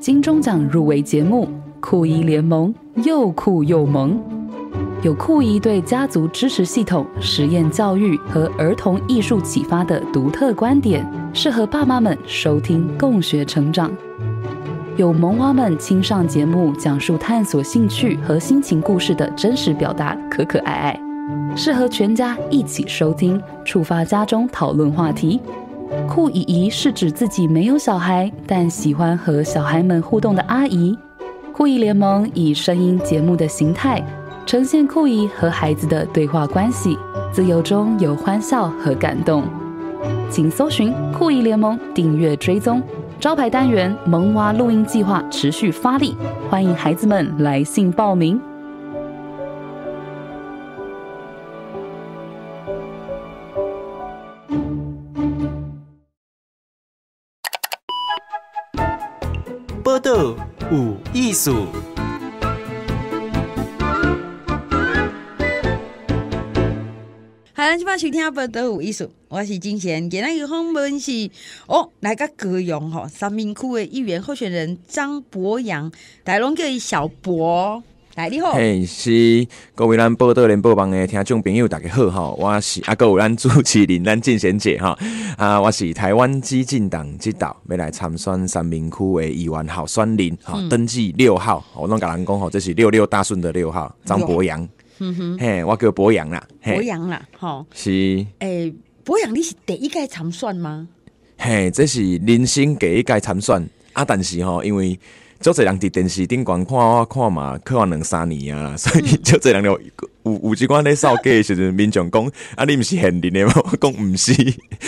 金钟奖入围节目《酷姨联盟》又酷又萌，有酷姨对家族支持系统、实验教育和儿童艺术启发的独特观点，适合爸妈们收听共学成长。有萌娃们亲上节目，讲述探索兴趣和心情故事的真实表达，可可爱爱，适合全家一起收听，触发家中讨论话题。酷姨姨是指自己没有小孩，但喜欢和小孩们互动的阿姨。酷姨联盟以声音节目的形态，呈现酷姨和孩子的对话关系，自由中有欢笑和感动。请搜寻酷姨联盟，订阅追踪。招牌单元“萌娃录音计划”持续发力，欢迎孩子们来信报名。艺术。好，咱即摆收听《报道有艺术》，我是金贤。今日有访问是哦，来个高雄吼三明区的议员候选人张博洋，台龙叫伊小博。来，你好。嘿，是各位咱报道联播网的听众朋友，大家好哈！我是啊，各有咱主持人咱进贤姐哈啊，我是台湾激进党指导，要来参选三明区的议员候选人哈，登记六号，我拢甲人讲吼，这是六六大顺的六号，张博洋。嗯哼，嘿，我叫博洋啦，博洋啦，吼，是，诶，博洋，你是第一届参选吗？嘿，这是人生第一届参选啊，但是吼，因为足侪人伫电视顶观看我看嘛，看完两三年啊，所以足侪人有有有即款咧扫街的时阵，民众讲啊，你毋是现任的吗？我讲毋是，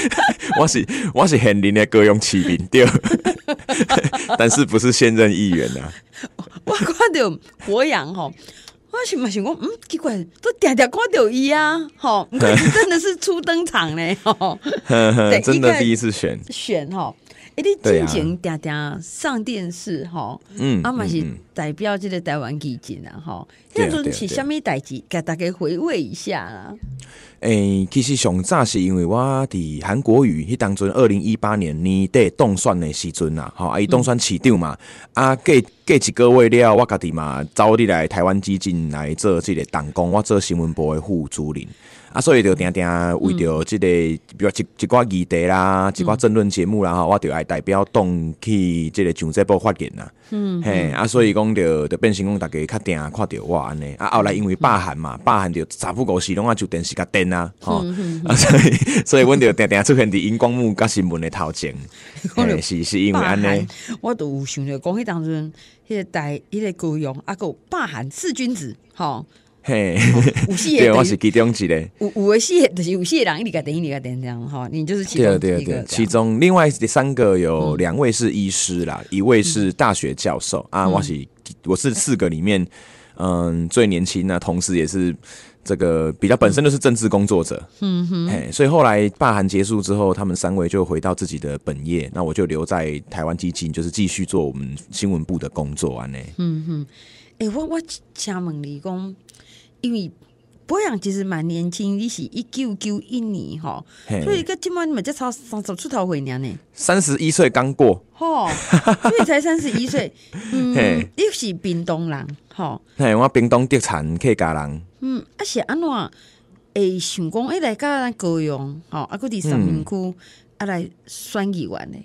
我是我是现任的高雄市民对，但是不是现任议员啊。我看到博洋吼。我想嘛想讲，嗯，奇怪，都点点看到伊啊，吼，真的是初登场嘞，吼，真的第一次选选吼，一定进前点点上电视吼，嗯，啊嘛是代表这个台湾基金啊，吼，那阵是虾米代志，给大家回味一下啦。诶，其实上早是因为我伫韩国语迄当阵，二零一八年年底当选的时阵呐，吼，啊伊当选市长嘛，啊过过一个月了，我家己嘛走你来台湾基金来做即个党工，我做新闻部的副主任。啊，所以就定定为着即个，比如一一寡议题啦，一寡争论节目啦，吼，我就爱代表党去即个上这部发言啦。嗯，嘿，啊，所以讲就就变成讲，大家较定看着我安尼。啊，后来因为罢韩嘛，罢韩就查不够时，拢啊就电视甲电啊，吼。啊，所以所以阮就定定出现伫荧光幕甲新闻的头前。是是因为安尼，我都有想着讲，迄当阵迄个代迄个高雄啊，有罢韩四君子，吼。嘿，对，我是其中一个。五五个系就是五系人，一个等一个等这样哈，你就是其中一个。其中另外三个有两位是医师啦，一位是大学教授啊，我是我是四个里面嗯最年轻的，同时也是这个比较本身就是政治工作者。嗯哼，嘿，所以后来罢韩结束之后，他们三位就回到自己的本业，那我就留在台湾基金，就是继续做我们新闻部的工作啊。呢，嗯哼，哎，我我请问你讲。因为博洋其实蛮年轻，你是一九九一年吼，所以个今晚你们才超三十出头回娘呢，三十一岁刚过，吼，所以才三十一岁，嗯，你是冰东人，吼，嘿，我冰东特产客家人，嗯，啊是安怎会想讲诶来甲咱高雄，吼，啊个伫三明区啊来选议员呢？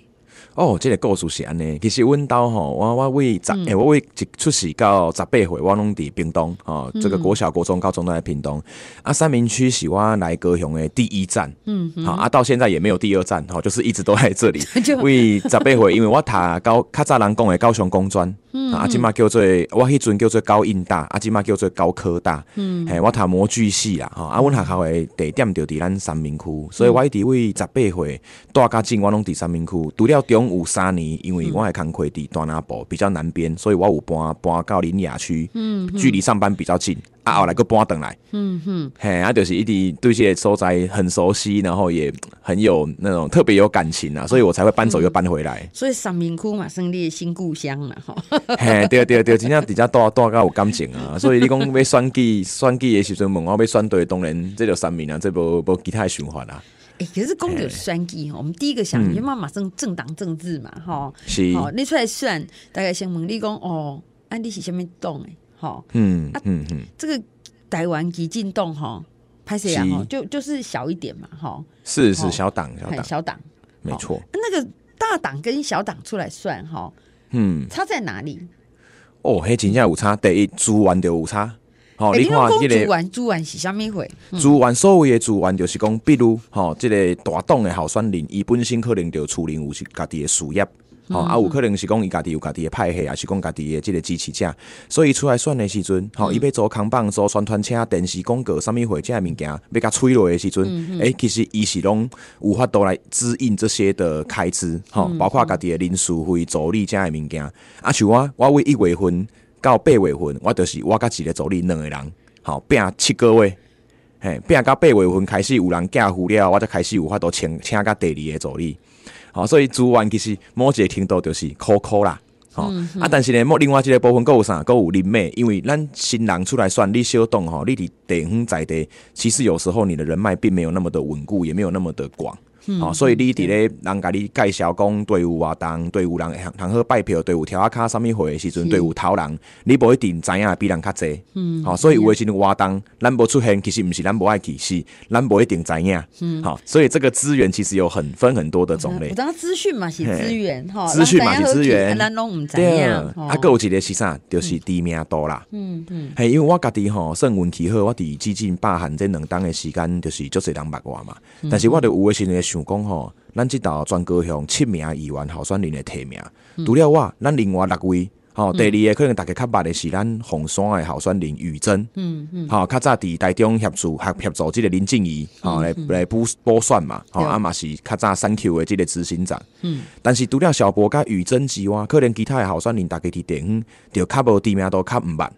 哦，这个故事是安尼。其实阮兜吼，我我为十，诶，我为一出世到十八岁，我拢伫屏东哦。这个国小、国中、高中都在屏东。啊，三明区是我来高雄的第一站。嗯，好啊，到现在也没有第二站，吼，就是一直都在这里。为十八岁，因为我读高较早人讲的高雄工专，啊，即嘛叫做我迄阵叫做高应大，啊，即嘛叫做高科大。嗯，嘿，我读模具系啦，吼，啊，阮学校的地点就伫咱三明区，所以我一直为十八岁大家进我拢伫三明区，除了中。有三年，因为我的工快伫大南部比较南边，所以我有搬搬到林雅区，嗯，距离上班比较近。啊，后来个搬等来，嗯哼，嘿，啊，就是一直对这些所在很熟悉，然后也很有那种特别有感情啊，所以我才会搬走又搬回来。所以三明区嘛，胜利的新故乡了哈。嘿，对对对，真正比较多多较有感情啊。所以你讲要选举选举的时阵问我要选对，当然这就三明啊，这无无其他想法啦。哎、可是公有选举吼，我们第一个想，嗯因为马上政党政治嘛，吼，是，好，你出来算，大概先问你讲，哦，啊，你是什么党诶？吼，嗯啊嗯嗯，这个台湾激进党吼，拍谁啊？是。吼，就就是小一点嘛，哈，是哦是小党小党，小党，没错，那个大党跟小党出来算，哈，嗯，差在哪里？哦，迄真正有差，第一资源就有差。吼、哎，你你讲讲看即、个主完主完是虾米会？资源，所谓的资源就是讲，比如吼，即、个大党的候选人，伊本身可能就厝邻有是家己的事业。吼、啊，有可能是讲伊家己有家己的派系，也是讲家己的即个支持者，所以出来选的时阵，吼、伊要做扛棒、做宣传车、电视广告、啥物货，这些物件要甲吹落的时阵，诶、其实伊是拢有法度来支应这些的开支，吼、包括家己的人事费、助理这些物件。啊，像我，我为一月份到八月份，我就是我甲一个助理两个人，吼、拼七个月。嘿，拼到八月份开始有人寄付了，我才开始有法度请请甲第二个助理。吼、所以资源其实某一个程度就是苦苦啦。吼、啊，但是呢，某另外一个部分，佫有啥？佫有人脉，因为咱新人出来选，你小党吼，你伫地方在地，其实有时候你的人脉并没有那么的稳固，也没有那么的广。吼、所以你伫咧人甲你介绍讲队伍活动，队伍人通通好拜票，队伍跳啊卡啥物货的时阵，队伍头人，你无一定知影比人较济。嗯，吼、所以有的时阵活动咱无出现，其实毋是咱无爱去，是咱无一定知影。嗯，好，所以这个资源其实有很分很多的种类我。当资讯嘛是资源哈，资讯嘛是资源咱拢唔知影。啊，有一个是啥？就是知名度啦。嗯嗯，嘿，因为我家己吼算运气好，我伫接近百汉这两档的时间，就是足侪人捌我嘛。嗯但是我就有诶时阵会想讲吼，咱即道全高雄七名议员候选人的提名，嗯。除了我，咱另外六位。吼，第二个可能大家较捌的是咱红山的候选人宇珍，嗯嗯，吼，较早伫台中协助协协助即个林静怡，吼来来补补选嘛，吼，啊嘛是较早三 Q 的即个执行长，嗯，但是除了小博甲宇珍之外，可能其他的候选人大家伫地方就较无知名度较毋捌。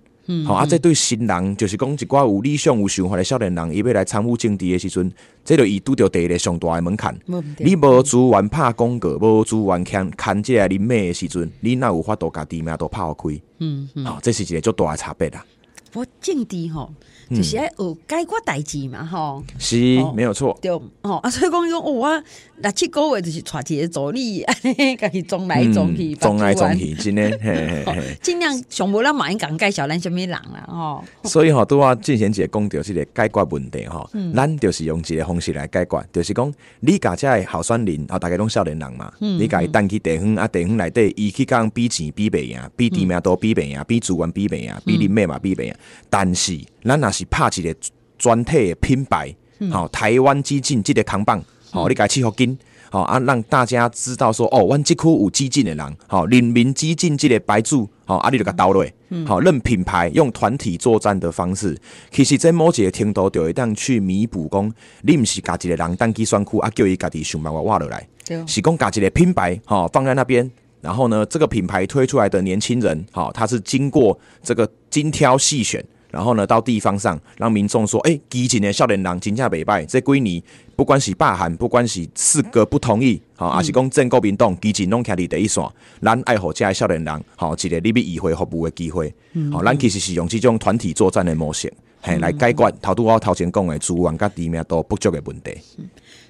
吼、啊，这对新人就是讲一寡有理想、有想法的少年人，伊要来参与政治的时阵，这就伊拄着第一个上大的门槛。你无资源拍广告，无资源牵牵这个人脉的时阵，你哪有法度家己名都拍互开？嗯，好、这是一个足大的差别啦。我政治吼，就是爱学解决代志嘛吼。是，哦没有错。对哦，啊，所以讲讲，哦我六七个月就是带一个助理，安 尼家己装来装去，撞来装去，真的，嘿 嘿，嘿哦。尽量上无咱马英港介绍咱什么人啦，吼。所以吼，拄我进贤姐讲到即个解决问题吼，嗯咱就是用一个方式来解决，就是讲你家遮个候选人，啊，大家拢少年人嘛，嗯你甲伊等去地方，啊，地方内底伊去讲比钱比袂赢，比地名都比袂赢，比资源比袂赢，比人脉嘛比袂赢，但是咱若是拍一个专体的品牌，嗯吼、台湾激进即个扛棒，吼、你甲伊去互紧。好、啊，让大家知道说，哦，阮即区有激进的人，好、人民激进这个白柱，好、啊，你就甲倒落，好、认品牌，用团体作战的方式，其实在某一个程度就会当去弥补讲，你毋是家一个人单去选区，啊，叫伊家己想办法挖落来，对是讲家一个品牌，好、放在那边。然后呢，这个品牌推出来的年轻人，好、他是经过这个精挑细选，然后呢，到地方上让民众说，哎、基进的少年人真正袂歹，这几年不管是罢韩，不管是四哥不同意，吼、还是讲政国民党基进拢徛伫第一线，咱爱互遮的少年人，吼、一个你要议会服务的机会，吼、咱其实是用这种团体作战的模式，嘿，来解决头拄我头前讲的资源甲知名度不足的问题。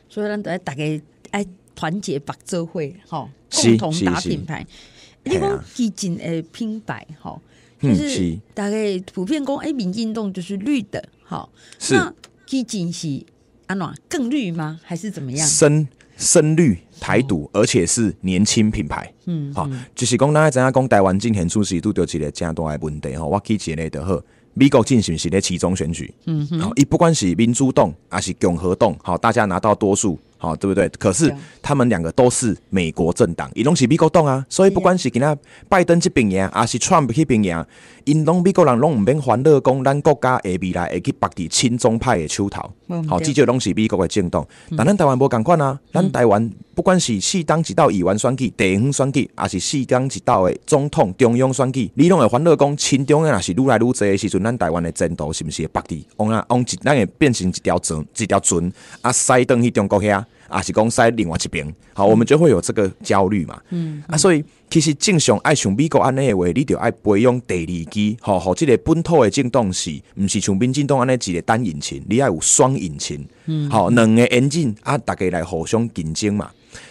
所以咱都要大家爱团结白做会，吼，是共同打品牌。你讲基进的品牌，吼，就嗯是是大概普遍讲，哎，民进党就是绿的，好，是那基进是安暖更绿吗？还是怎么样？深深绿台独，而且是年轻品牌。嗯，好、就是讲咱知影讲台湾今天出是拄着一个正大的问题吼，我记一个就好。美国进行是咧其中选举，嗯好，伊不管是民主党还是共和党，好，大家拿到多数，好，对不对？可是他们两个都是美国政党，伊拢是美国党啊，所以不管是今仔拜登这边赢，还是 Trump 去边赢，因拢美国人拢毋免烦恼讲咱国家的未来会去绑伫亲中派的手头嗯，好，对至少拢是美国的政党。但咱台湾无共款啊，咱台湾不管是四党一道议员选举、地方选举，还是四党一道的总统、中央选举，你拢会烦恼讲亲中的若是愈来愈侪的时阵，咱台湾的前途是毋是会绑伫往啊往一咱会变成一条船，一条船啊驶登去中国遐。啊是讲塞另外一边，好，我们就会有这个焦虑嘛。嗯啊，所以其实正常爱像美国安尼的话，你就爱培养第二支，吼，吼，即个本土的政党是，毋是像民进党安尼一个单引擎，你爱有双引擎，嗯，好，两个引擎啊，大家来互相竞争嘛。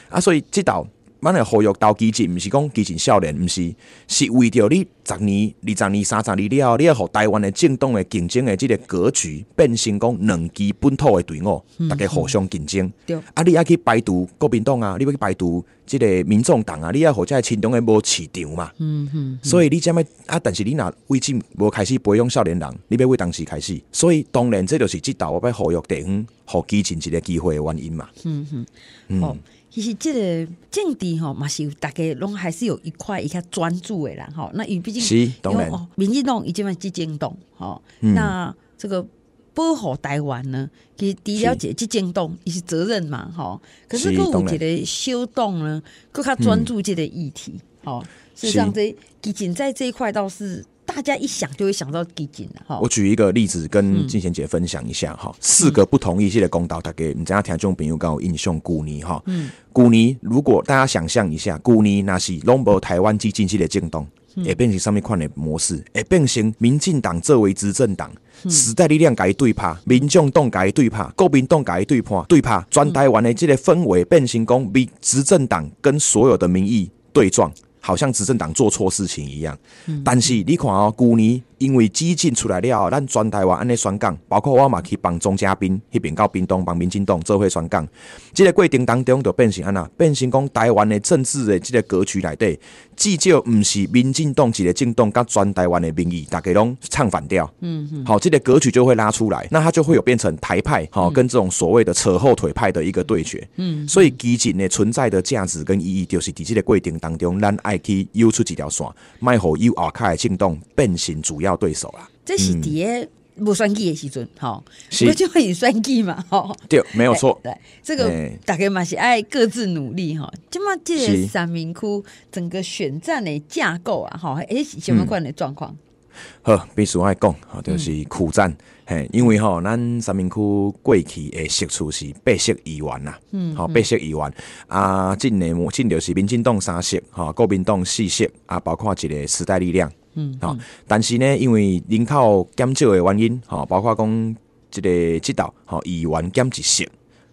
啊，所以即道。咱诶呼吁到基进，毋是讲基进少年，毋是是为着你十年、二十年、三十年了后，你要互台湾诶政党诶竞争诶即个格局变成讲两支本土诶队伍，大家互相竞争。对，啊，你要去排除国民党啊，你要去排除即个民众党啊，你要互遮亲中诶无市场嘛。嗯嗯。所以你怎么啊？但是你若为今无开始培养少年人，你要为当时开始。所以当然，这就是即道我要呼吁地方，互基进一个机会诶原因嘛。嗯嗯。哦。其实这个政治吼嘛是大家拢还是有一块一较专注的啦，吼。那因为毕竟是当然，民进党已经嘛激进党，吼。那这个保护台湾呢，其实第了解激进党伊是责任嘛，吼。可是各有一个修动呢，各较专注这个议题，吼。事实上，这基金在这一块倒是。大家一想就会想到基金了哈。我举一个例子跟金贤姐分享一下哈。四个不同意些的公道，大概你知影听众朋友讲有印象古尼哈。嗯。古尼如果大家想象一下，古尼那是拢无台湾基金系的震动，会变成上面款的模式，会变成民进党作为执政党，时代力量改对拍，民众党改对拍，国民党改对判对拍，全台湾的这个氛围变成讲，民执政党跟所有的民意对撞。好像执政党做错事情一样，但是你看哦，去年。因为激进出来了，咱全台湾安尼宣讲，包括我嘛去帮钟嘉宾迄边到屏东帮民进党做伙宣讲，即个过程当中就变成安那，变成讲台湾的政治的即个格局内底，至少毋是民进党一个政党甲全台湾的民意，大家拢唱反调。嗯嗯。好，这个格局就会拉出来，那它就会有变成台派，好跟这种所谓的扯后腿派的一个对决。嗯。所以基进的存在的价值跟意义，就是伫这个过程当中，咱爱去游出几条线，卖互右后卡的政党变成主要。要对手啦，这是伫个无选举的时阵，吼，不就会选举嘛，吼，对，没有错，对，这个大概嘛是爱各自努力，哈，这么这个三明区整个选战的架构啊，哈，诶，什么款的状况？好，必须爱讲，哈，就是苦战，嘿，因为吼，咱三明区过去的实处是白色议员呐，嗯，好，白色议员。啊，进内目进就是民进党三色，哈，国民党四色，啊，包括一个时代力量。嗯，好，但是呢，因为人口减少的原因，哈，包括讲这个即道，哈，议员减一色，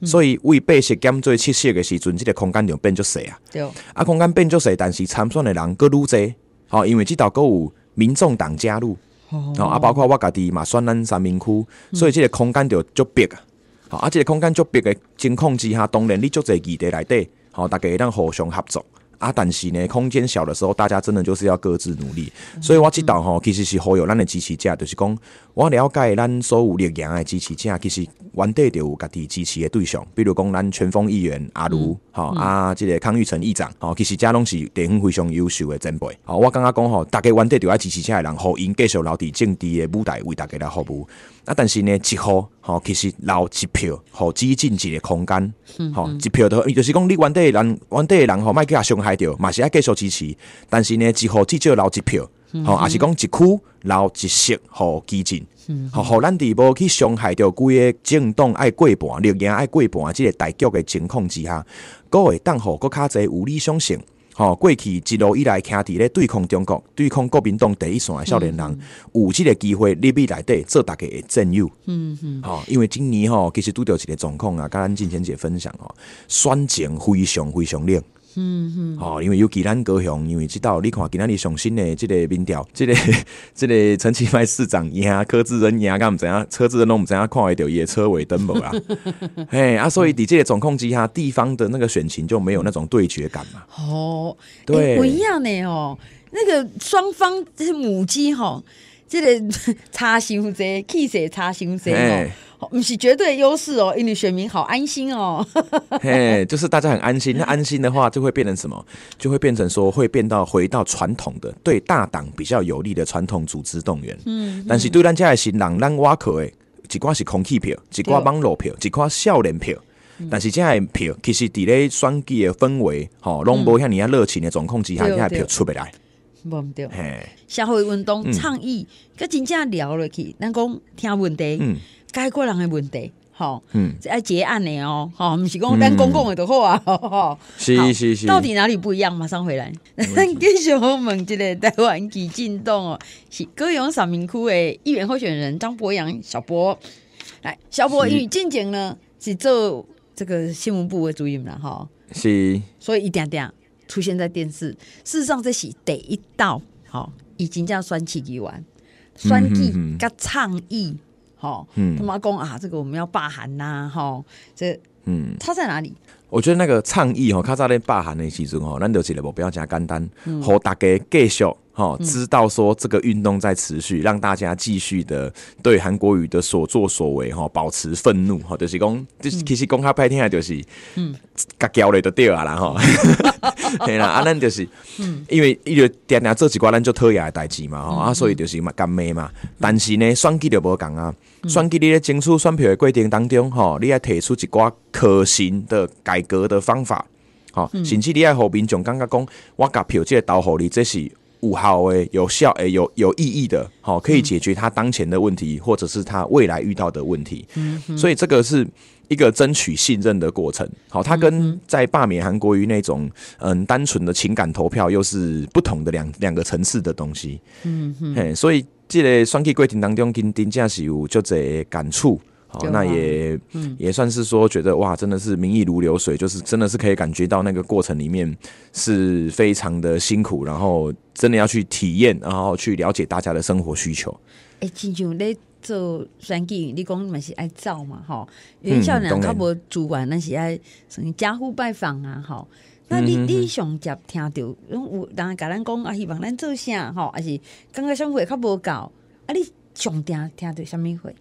所以为八色减做七色的时阵，这个空间就变足细啊。对，啊，空间变足细，但是参选的人佫愈多，好，因为这道佫有民众党加入，哦，啊，包括我家己嘛，选咱三明区，所以这个空间就足逼啊。好，啊，这个空间足逼的情况之下，当然你足侪议题内底，好，大家会当互相合作。啊，但是呢，空间小的时候，大家真的就是要各自努力。所以我知道吼，其实是好有咱的支持者，就是讲我了解咱所有力量的支持者，其实原底就有家己支持的对象，比如讲咱全峰议员阿卢，吼啊，这个康玉成议长，吼，其实遮拢是地方非常优秀的前辈。吼，我刚刚讲吼，大家原底就要支持者的人，互因继续留伫政治的舞台为大家来服务。啊，但是呢，一号吼，其实留一票，吼挤进一个空间，吼，一票都，就是讲你原底人，原底人吼，莫叫伤害着，嘛是爱继续支持。但是呢，只好至少留一票，吼，也是讲一区留一席，互基进，吼，互咱伫无去伤害着规个政党爱过半，绿营爱过半，即个大局的情况之下，各会当互搁较侪有理想性。吼，过去一路以来，徛伫咧对抗中国、对抗国民党第一线的少年人，有即个机会入去内底做大家的战友。嗯嗯，吼，因为今年吼，其实拄着一个状况啊，甲咱进前姐分享吼，选情非常非常冷。嗯哼，哦，因为尤其咱高雄，因为即道你看今仔日上新的这个民调，这个这个陈其迈市长赢柯志仁赢，敢毋知影，柯志仁拢毋知影看会到伊的车尾灯无啦？嘿啊，所以伫这个状况之下，地方的那个选情就没有那种对决感嘛。哦，对，不一样呢哦，那个双方这母鸡哈，这个 差伤济，气势差伤济哦。不是绝对优势哦，因为选民好安心哦。嘿，就是大家很安心。那安心的话，就会变成什么？就会变成说，会变到回到传统的对大党比较有利的传统组织动员。嗯。但是对咱家的新人，咱挖可的，一寡是空气票，一寡网络票，一寡少年票。但是这的票，其实伫咧选举的氛围，吼，拢无像你啊热情的状况之下，这票出不来。无对。社会运动倡议，佮真正聊落去，咱讲听问题。嗯。该国人的问题，吼，嗯，这要结案的哦，吼，不是讲咱公共的就好啊，吼 吼。是是是，到底哪里不一样？马上回来。咱 继续问这个台湾基进动哦，是高雄三明区的议员候选人张博洋小博。来，小博，是因为进前呢是做这个新闻部的主任啦，吼，是所以一点点出现在电视。事实上，这是第一道，好，已经叫选举议员，选举嗯跟倡议，好，嗯他妈讲啊，这个我们要罢韩呐，哈，这嗯。他在哪里？我觉得那个倡议吼，较早咧罢韩的时阵吼，咱就一个目标真简单，嗯大家继续吼知道说这个运动在持续，让大家继续的对韩国瑜的所作所为吼保持愤怒吼，就是讲，就是其实讲较歹听的，就是嗯，甲交咧就对啊啦吼，嘿啦，啊咱就是，因为伊就定定做一寡咱就讨厌的代志嘛吼，啊所以就是嘛干骂嘛，但是呢选举就无共啊，选举你咧争取选票的过程当中吼，你要提出一寡可行的改革的方法，吼，甚至你爱互民众感觉讲，我甲票这个投互你，这是。有效诶、有效诶、有有意义的，好，可以解决他当前的问题，或者是他未来遇到的问题。所以这个是一个争取信任的过程。好，它跟在罢免韩国瑜那种嗯单纯的情感投票又是不同的两两个层次的东西。嗯嘿，所以这个选举过程当中，跟真正是有就这感触。好对，啊那也、也算是说，觉得哇，真的是民意如流水，就是真的是可以感觉到那个过程里面是非常的辛苦，然后真的要去体验，然后去了解大家的生活需求。诶，亲像咧做选举，你讲嘛是爱走嘛，吼，因为少年当然较无主管，那是爱什么家户拜访啊，吼。那你你上接听到，有人甲咱讲啊，希望咱做啥，吼，还是感觉上会较无够，啊，你上听听到什么会？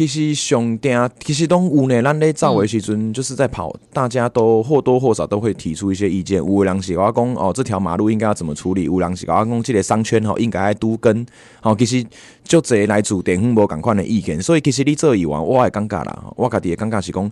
其实上定其实拢有呢，咱咧走的时阵，就是在跑，大家都或多或少都会提出一些意见。有的人是甲我讲哦，这条马路应该要怎么处理；有人是甲我讲，即个商圈吼应该要都跟。吼，其实就这来自地方无共款的意见，所以其实你做以往，我会感觉啦。我家己的感觉是讲。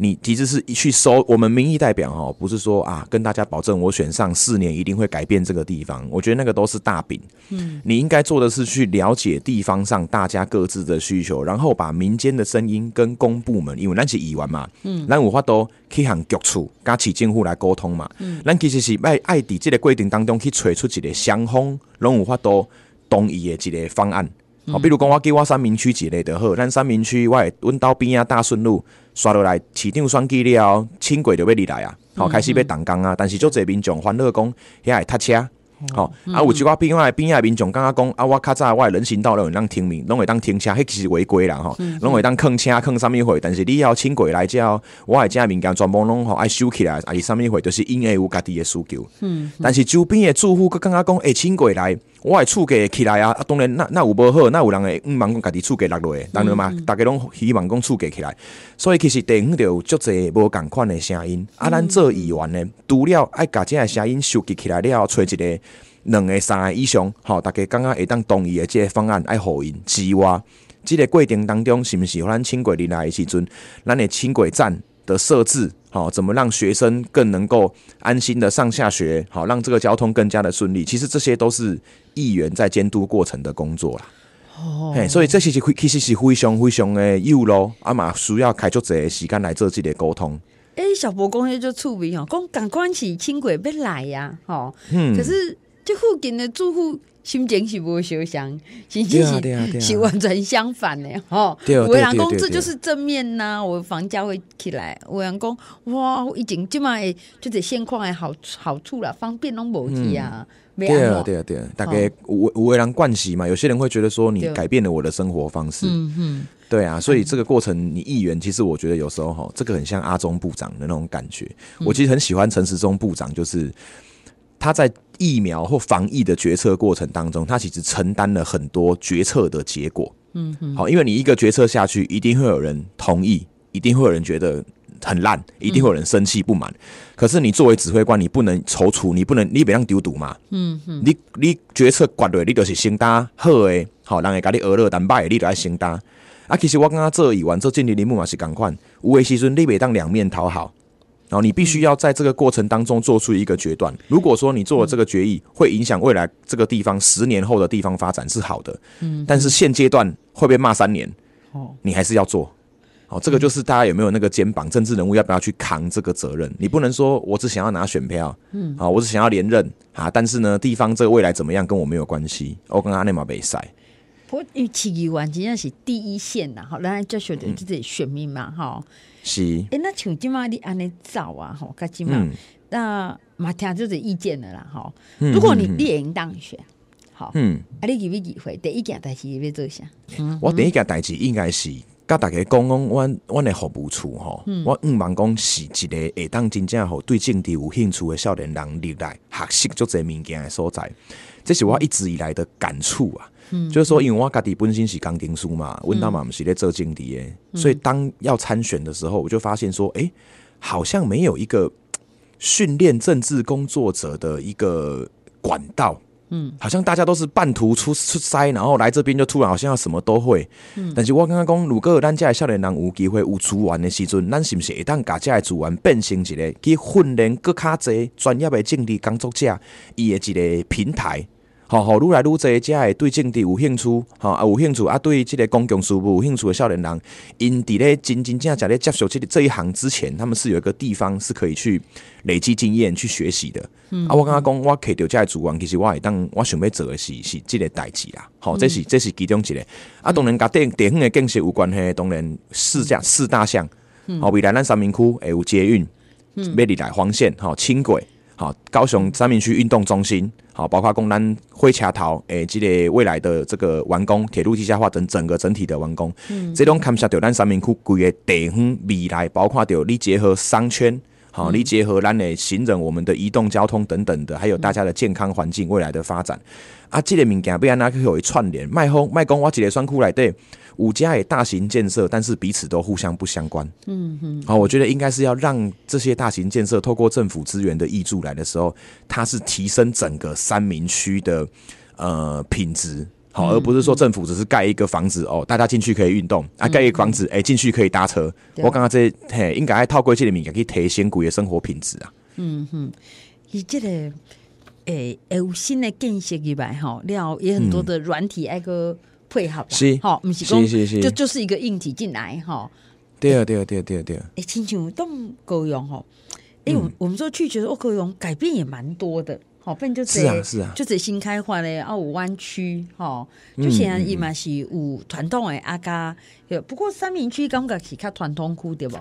你其实是去收我们民意代表哈，不是说啊跟大家保证我选上四年一定会改变这个地方，我觉得那个都是大饼。嗯，你应该做的是去了解地方上大家各自的需求，然后把民间的声音跟公部门，因为咱是议员嘛，嗯，咱有法都去向局处加市政府来沟通嘛，嗯，咱其实是爱爱伫这个规定当中去找出一个双方拢有法度同意的一个方案。好，比如讲，我给我三明区一个就好，咱三明区我会阮兜边啊大顺路刷落来，市长选举了，轻轨就要入来啊，哦开始要动工啊，但是足侪民众欢乐讲遐会塞车。吼、啊，有一寡边仔边仔民众感觉讲啊，我较早我的人行道拢会当停明，拢会当停车，迄其实违规啦吼，拢会当坑车坑啥物货，但是你要轻轨来之后，我诶遮物件全部拢吼爱收起来，啊是啥物货，就是因为有家己的需求。嗯，但是周边的住户佮感觉讲，诶、轻轨来，我的厝价起来啊，啊当然那那有无好，那有人会毋望讲家己厝价落落诶，当然嘛，大家拢希望讲厝价起来，所以其实地方就有足侪无共款的声音，啊，咱做议员呢，除了爱甲这个声音收集起来了后，找一个。两个、三个以上，吼，大家感觉会当同意的这个方案，爱互因之外，这个过程当中，是毋是互咱轻轨进来的时阵，咱的轻轨站的设置，好，怎么让学生更能够安心的上下学，好，让这个交通更加的顺利。其实这些都是议员在监督过程的工作啦。哦嘿，所以这些是其实是非常非常的有咯，啊嘛需要开足侪时间来做这个沟通。诶、小博公迄就趣味吼，讲赶快是轻轨要来呀、吼、嗯可是这附近的住户心情是无相像，甚至对啊啊啊是是完全相反的吼。对有的人对对对对讲这就是正面呐、我房价会起来；有的人讲哇，我已经即卖就这现况的好好处啦，方便拢无去啊。没对啊对啊对啊，大概无无为人惯习嘛，有些人会觉得说你改变了我的生活方式。嗯嗯，对啊，所以这个过程，你议员其实我觉得有时候哈，这个很像阿中部长的那种感觉。嗯我其实很喜欢陈时中部长，就是他在疫苗或防疫的决策过程当中，他其实承担了很多决策的结果。嗯哼，好，因为你一个决策下去，一定会有人同意，一定会有人觉得很烂，一定会有人生气不满。可是你作为指挥官，你不能踌躇，你不能你别让丢毒嘛。嗯哼，你你决策决落，你就是先担好诶，好，人会甲你讹了，但歹诶，你就要先担。啊，其实我刚刚做议员做建立林木嘛是共款，有诶时阵你袂当两面讨好，然后你必须要在这个过程当中做出一个决断。如果说你做了这个决议，会影响未来这个地方十年后的地方发展是好的，嗯，但是现阶段会被骂三年，哦，你还是要做。哦，这个就是大家有没有那个肩膀，政治人物要不要去扛这个责任？你不能说我只想要拿选票，嗯，啊，我只想要连任啊，但是呢，地方这个未来怎么样跟我没有关系，我跟阿内马比赛。不过因为市议员真正是第一线呐，吼，咱来接受的即个选民嘛，哈、是，诶、那像今嘛你安尼走啊，吼，甲今嘛，嗯那嘛听即个意见的啦，吼。嗯如果你嗯嗯你也赢当选，好，嗯，啊，你有没有机会？第一件代志要做啥？我第一件代志应该是。甲大家讲讲，阮阮的服务处吼，我毋茫讲是一个会当真正吼对政治有兴趣的少年人入来学习足侪物件的所在，这是我一直以来的感触啊。就是说，因为我家己本身是钢琴师嘛，阮兜嘛不是咧做政治的，所以当要参选的时候，我就发现说，诶、好像没有一个训练政治工作者的一个管道。嗯，好像大家都是半途出出塞，然后来这边就突然好像要什么都会。嗯，但是我刚刚讲，如果咱这的少年人有机会有资源的时阵，咱是不是会当把这的资源变成一个去训练更较侪专业的政治工作者，伊的一个平台？吼吼，愈来愈侪遮会对政治有兴趣，吼啊有兴趣啊，对即个公共事务有兴趣的少年人，因伫咧真真正正咧接受这这一行之前，他们是有一个地方是可以去累积经验、去学习的。嗯啊，我刚刚讲，我摕到遮个资源，其实我会当我想要做的是是即个代志啦。吼，这是这是其中一个。啊，当然甲地地方的建设有关系，当然四项四大项。吼，未来咱三明区会有捷运，要入来黄线，吼轻轨。吼，高雄三明区运动中心，好，包括公咱灰桥头，诶、即个未来的这个完工，铁路地下化整整个整体的完工，嗯，这种看下到咱三明区规个地方未来，包括到你结合商圈。好，你结合咱的行人、我们的移动交通等等的，还有大家的健康环境未来的发展。啊，这个物件要安那去有串联，卖风卖讲我一个选区内底五家也大型建设，但是彼此都互相不相关。嗯嗯，好，我觉得应该是要让这些大型建设透过政府资源的挹注来的时候，它是提升整个三明区的呃品质。好，而不是说政府只是盖一个房子哦，大家进去可以运动啊，盖一个房子，哎、进去可以搭车。我刚刚这嘿，应该还透过这个物件去提升贵的生活品质啊。嗯哼伊这个诶、会有新的建设以外吼，了后也很多的软体爱个配合啦，是吼，毋是讲是是是就就是一个硬体进来吼。对啊，对啊，对啊，对啊，对啊。诶、亲像动高雄吼，诶、我我们说去觉得哦，高雄改变也蛮多的。好，变就是啊是啊就只新开发的啊，有湾区吼，就现在伊嘛是有传统的阿加，有不过三明区感觉是较传统区对不？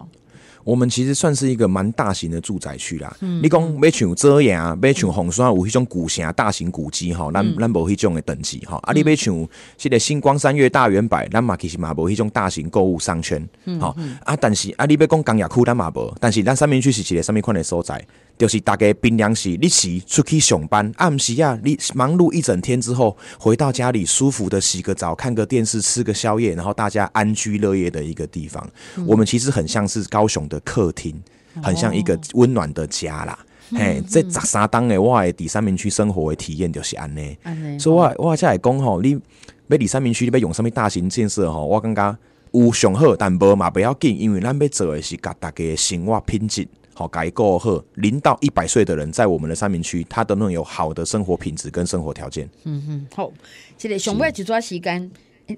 我们其实算是一个蛮大型的住宅区啦。你讲要像遮阳，要像红山有迄种古城大型古迹吼，咱咱无迄种的等级吼。啊，你要像即个星光三月大圆柏，咱嘛其实嘛无迄种大型购物商圈。吼啊，但是啊，你要讲工业区，咱嘛无。但是咱三明区是一个什么款的所在？就是大家平常时你是出去上班，暗时啊，你忙碌一整天之后，回到家里舒服的洗个澡、看个电视、吃个宵夜，然后大家安居乐业的一个地方。我们其实很像是高雄的客厅，很像一个温暖的家啦。嘿，这十三档的我的第三明区生活的体验就是安尼。所以我我才会讲吼，你要第三明区你要用什么大型建设吼，我感觉有上好，但无嘛不要紧，因为咱要做的是甲大家的生活品质。好，改过后，零到一百岁的人在我们的三明区，他都能有好的生活品质跟生活条件。嗯哼好，这个上尾一段时间，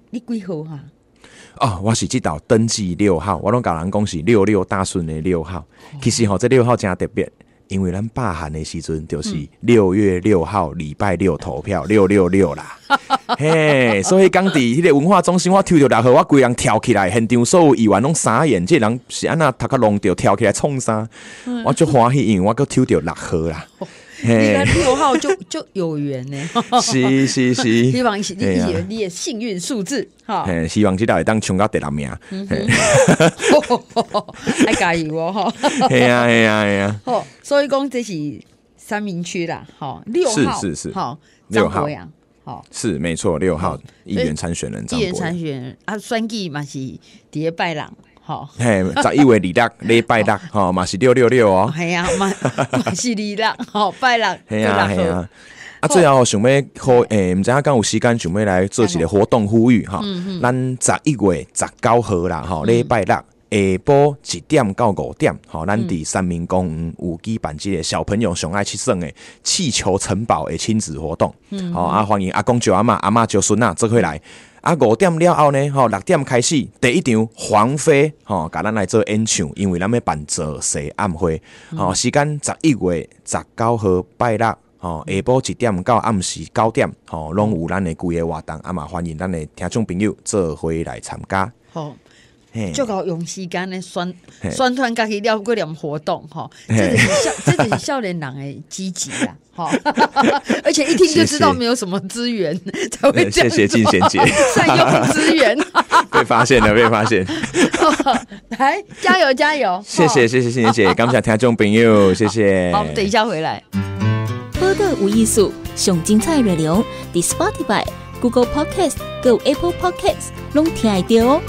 你几号哈、哦，我是这道登记六号，我拢甲人讲是六六大顺的六号。其实吼、这六号真特别，因为咱罢韩的时阵就是六月六号礼拜六投票，六六六啦。嘿，所以刚伫迄个文化中心，我抽着六号，我规人跳起来，现场所有议员拢傻眼，这人是安那头壳弄着跳起来创啥？我就欢喜，因为我搁抽着六号啦。你六号就 就有缘呢、是 是是，希望是你你你的幸运数字哈，希望这道会当冲到第六名。还加油哦哈。嘿呀嘿呀嘿呀。好，所以讲这是三明区啦，好六号是是是。好六号。张博洋，好是没错，六号议员参选人张议员。参选人啊，选举嘛是第一拜郎，好，嘿，十一月二六 礼拜六，吼嘛是六六六哦。系啊，嘛 嘛是你啦，好拜郎，嘿呀嘿对啦呀。啊，最后想要好诶，毋知影敢有时间想要来做一个活动呼吁哈。咱十一月十九号啦，吼礼拜六。下晡一点到五点，吼，咱伫三明公园有举办即个小朋友上爱去耍的气球城堡的亲子活动，吼、啊欢迎阿公舅阿嬷、阿嬷舅孙啊，做伙來。啊，五点了后呢，吼六点开始第一场黄飞，吼，甲咱来做演唱，因为咱要办做西暗会，吼，时间十一月十九号拜六，吼，下晡一点到暗时九点，吼，拢有咱的规个活动，啊嘛欢迎咱的听众朋友做伙来参加。吼，嘿，就搞用时间咧宣嘿。宣传家己了过点活动吼，这就是少 这就是少年人的积极啊，吼，而且一听就知道没有什么资源 才会呃这样谢谢静贤姐，善用资源，被发现了，被发现，来加油加油，谢谢谢谢静贤姐，感谢听众朋友，谢谢。好，我们等一下回来。播个无艺术，上精彩内容，伫 Spotify、Google Podcast、Go Apple Podcast，拢听得到哦。